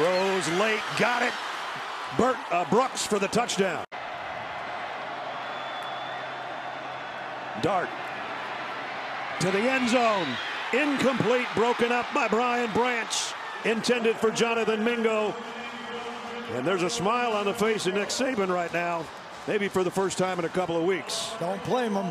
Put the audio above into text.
Throws late, got it. Bert uh, Brooks for the touchdown. Dart to the end zone. Incomplete, broken up by Brian Branch. Intended for Jonathan Mingo. And there's a smile on the face of Nick Saban right now. Maybe for the first time in a couple of weeks. Don't blame him.